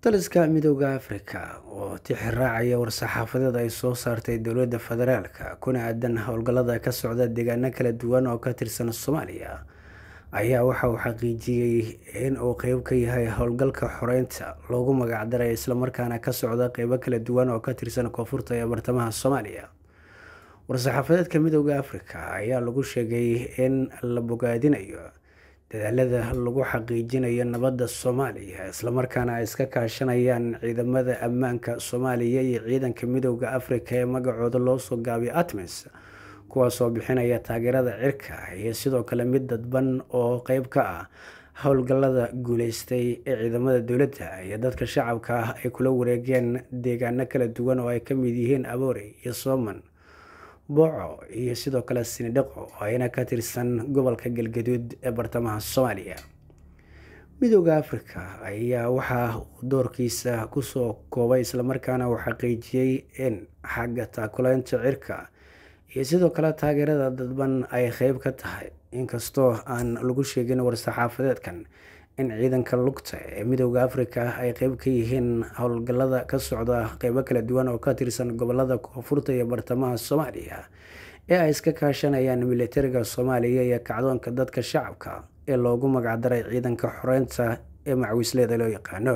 taliska midooda afrika oo tixraacaya war-saxaafadeed ay soo saartay dowladda federaalka kuna aadan howlgallada ka socda deegaano kala duwan oo ka tirsan soomaaliya ayaa waxa uu xaqiijiyey in uu qeyb ka yahay howlgalka xoreynta loogu magacdaray islamarkaana ka socda qeybo kala duwan oo ka tirsan koonfurta ee bartamaha soomaaliya. War-saxaafadeedka midooda afrika ayaa lagu sheegay in la bogaadinayo dadaalada lagu xaqiijinayo nabadda soomaaliya islamarkaana ay iska kaashanayaan ciidamada ammaanka soomaaliya iyo ciidanka midooda afrika ee magacooda loo soo gaabiyo atmis kuwaasoo bixinaya taageerada cirka iyo sidoo kale mid dadban oo qeyb ka ah howlgallada guuleystay ee ciidamada dowladda iyo dadka shacabka ah ay kula wareegeen deegaano kala duwan oo ay ka mid yihiin aboore iyo sooman booco iyo sidoo kale sinidhaqo oo ayna ka tirsan gobolka galgaduud ee bartamaha soomaaliya. Midooda afrika ayaa waxaa uu doorkiisa ku soo koobay islamarkaana uu xaqiijiyey in xagga taakuleynta cirka iyo sidoo kale taageerada dadban ay qeyb ka tahay. Inkastoo aan lagu sheegin war-saxaafadeedkan in ciidanka lugta ee midooda afrika ay qeyb ka yihiin howlgallada ka socda qeybo kala duwan oo ka tirsan gobollada koonfurta iyo bartamaha soomaaliya ee ay iska kaashanayaan militariga soomaaliya iyo kacdoonka dadka shacabka ee loogu magacdaray ciidanka xoreynta ee macwiisleeda loo yaqaano